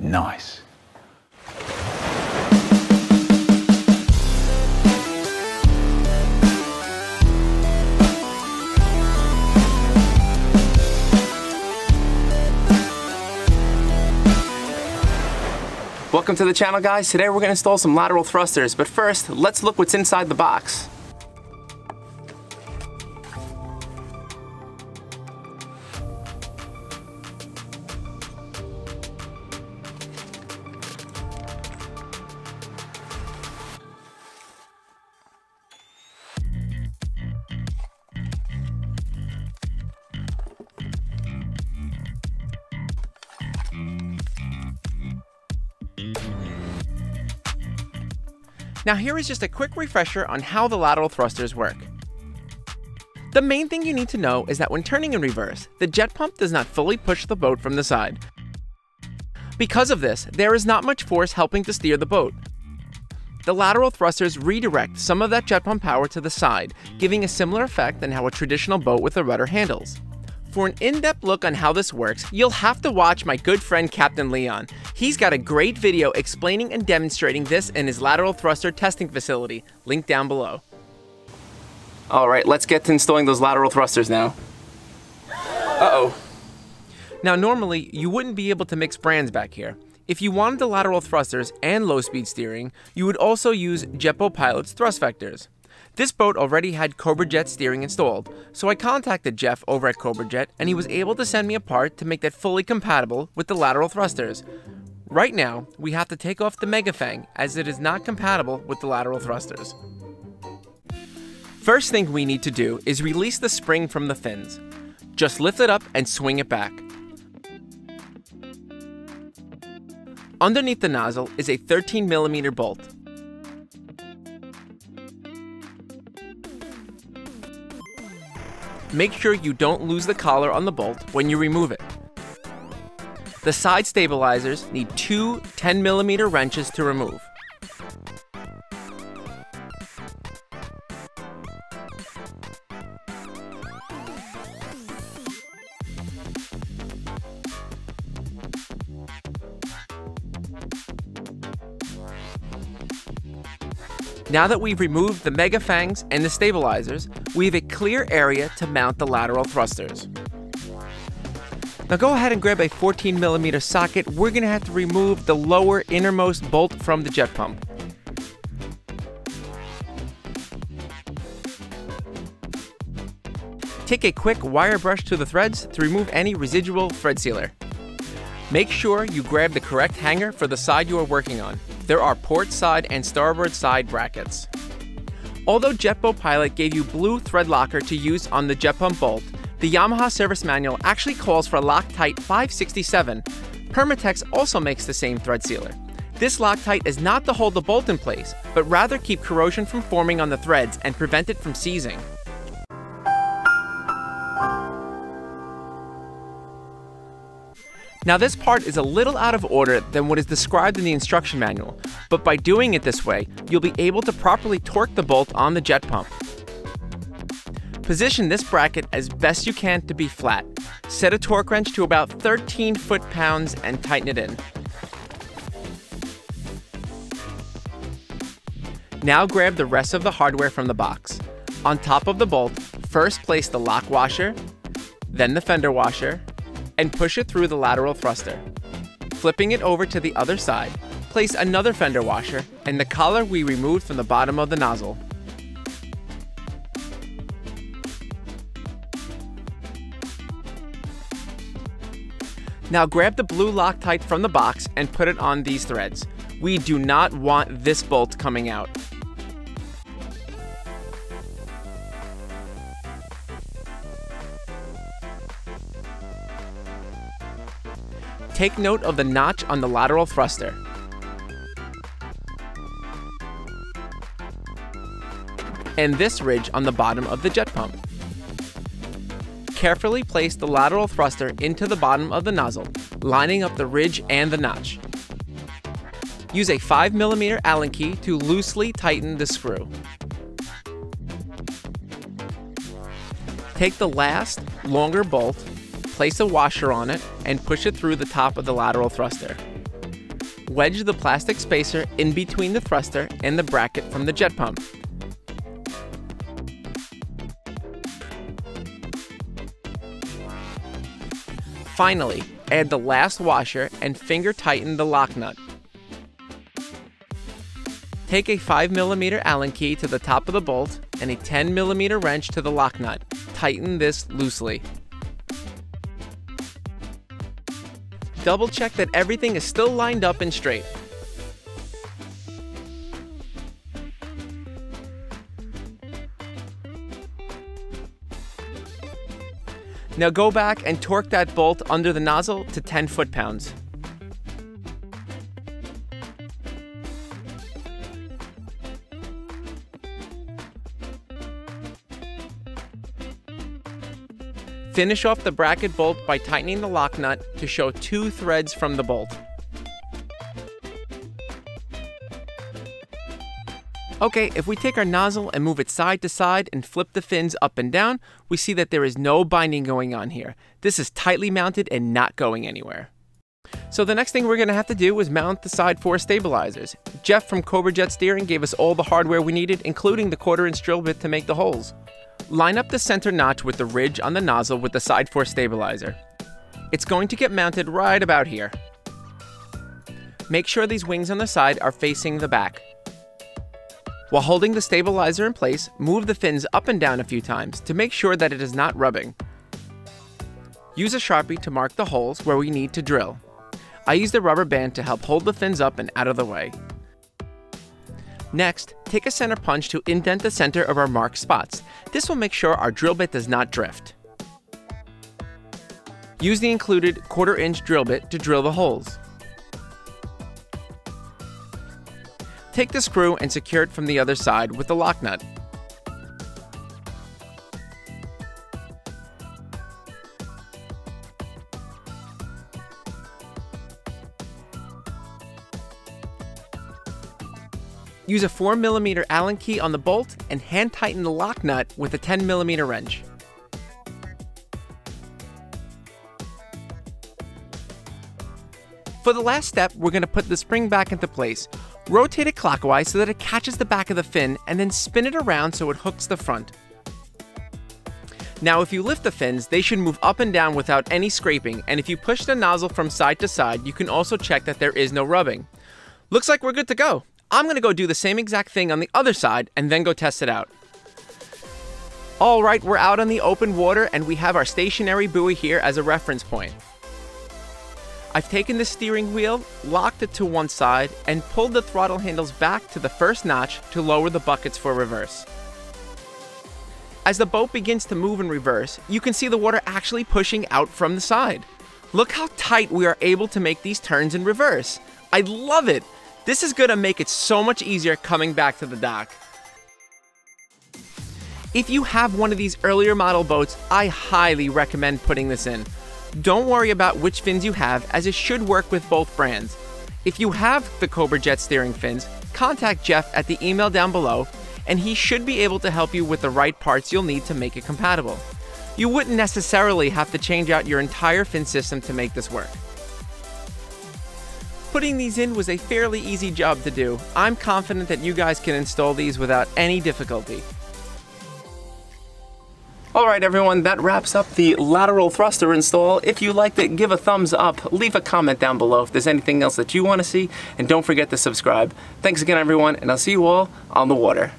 Nice. Welcome to the channel guys. Today we're going to install some lateral thrusters, but first, let's look what's inside the box. Now here is just a quick refresher on how the lateral thrusters work. The main thing you need to know is that when turning in reverse, the jet pump does not fully push the boat from the side. Because of this, there is not much force helping to steer the boat. The lateral thrusters redirect some of that jet pump power to the side, giving a similar effect than how a traditional boat with a rudder handles. For an in-depth look on how this works, you'll have to watch my good friend Captain Leon. He's got a great video explaining and demonstrating this in his lateral thruster testing facility, link down below. Alright, let's get to installing those lateral thrusters now. Uh-oh. Now normally, you wouldn't be able to mix brands back here. If you wanted the lateral thrusters and low speed steering, you would also use Jetboat Pilot's thrust vectors. This boat already had Cobra Jet steering installed, so I contacted Jeff over at Cobra Jet and he was able to send me a part to make that fully compatible with the lateral thrusters. Right now, we have to take off the Megafang as it is not compatible with the lateral thrusters. First thing we need to do is release the spring from the fins. Just lift it up and swing it back. Underneath the nozzle is a 13mm bolt. Make sure you don't lose the collar on the bolt when you remove it. The side stabilizers need two 10mm wrenches to remove. Now that we've removed the mega fangs and the stabilizers, we have a clear area to mount the lateral thrusters. Now go ahead and grab a 14 millimeter socket. We're going to have to remove the lower innermost bolt from the jet pump. Take a quick wire brush to the threads to remove any residual thread sealer. Make sure you grab the correct hanger for the side you are working on there are port side and starboard side brackets. Although Jetboat Pilot gave you blue thread locker to use on the jet pump bolt, the Yamaha service manual actually calls for Loctite 567. Permatex also makes the same thread sealer. This Loctite is not to hold the bolt in place, but rather keep corrosion from forming on the threads and prevent it from seizing. Now this part is a little out of order than what is described in the instruction manual, but by doing it this way, you'll be able to properly torque the bolt on the jet pump. Position this bracket as best you can to be flat. Set a torque wrench to about 13 foot-pounds and tighten it in. Now grab the rest of the hardware from the box. On top of the bolt, first place the lock washer, then the fender washer, and push it through the lateral thruster. Flipping it over to the other side, place another fender washer and the collar we removed from the bottom of the nozzle. Now grab the blue Loctite from the box and put it on these threads. We do not want this bolt coming out. Take note of the notch on the lateral thruster. And this ridge on the bottom of the jet pump. Carefully place the lateral thruster into the bottom of the nozzle, lining up the ridge and the notch. Use a 5mm Allen key to loosely tighten the screw. Take the last, longer bolt place a washer on it, and push it through the top of the lateral thruster. wedge the plastic spacer in between the thruster and the bracket from the jet pump. Finally, add the last washer and finger tighten the lock nut. Take a 5mm Allen key to the top of the bolt and a 10mm wrench to the lock nut. Tighten this loosely. Double check that everything is still lined up and straight. Now go back and torque that bolt under the nozzle to 10 foot-pounds. Finish off the bracket bolt by tightening the lock nut to show two threads from the bolt. Okay, if we take our nozzle and move it side to side and flip the fins up and down, we see that there is no binding going on here. This is tightly mounted and not going anywhere. So the next thing we're going to have to do is mount the side force stabilizers. Jeff from Cobra Jet Steering gave us all the hardware we needed, including the quarter inch drill bit to make the holes. Line up the center notch with the ridge on the nozzle with the side force stabilizer. It's going to get mounted right about here. Make sure these wings on the side are facing the back. While holding the stabilizer in place, move the fins up and down a few times to make sure that it is not rubbing. Use a Sharpie to mark the holes where we need to drill. I use the rubber band to help hold the fins up and out of the way. Next, take a center punch to indent the center of our marked spots. This will make sure our drill bit does not drift. Use the included quarter inch drill bit to drill the holes. Take the screw and secure it from the other side with the lock nut. Use a 4mm Allen key on the bolt and hand tighten the lock nut with a 10mm wrench. For the last step, we're going to put the spring back into place. Rotate it clockwise so that it catches the back of the fin and then spin it around so it hooks the front. Now if you lift the fins, they should move up and down without any scraping, and if you push the nozzle from side to side, you can also check that there is no rubbing. Looks like we're good to go. I'm gonna go do the same exact thing on the other side and then go test it out. All right, we're out on the open water and we have our stationary buoy here as a reference point. I've taken the steering wheel, locked it to one side, and pulled the throttle handles back to the first notch to lower the buckets for reverse. As the boat begins to move in reverse, you can see the water actually pushing out from the side. Look how tight we are able to make these turns in reverse. I love it! This is gonna make it so much easier coming back to the dock. If you have one of these earlier model boats, I highly recommend putting this in. Don't worry about which fins you have, as it should work with both brands. If you have the Cobra Jet steering fins, contact Jeff at the email down below, and he should be able to help you with the right parts you'll need to make it compatible. You wouldn't necessarily have to change out your entire fin system to make this work. Putting these in was a fairly easy job to do. I'm confident that you guys can install these without any difficulty. Alright everyone, that wraps up the lateral thruster install. If you liked it, give a thumbs up, leave a comment down below if there's anything else that you want to see, and don't forget to subscribe. Thanks again everyone, and I'll see you all on the water.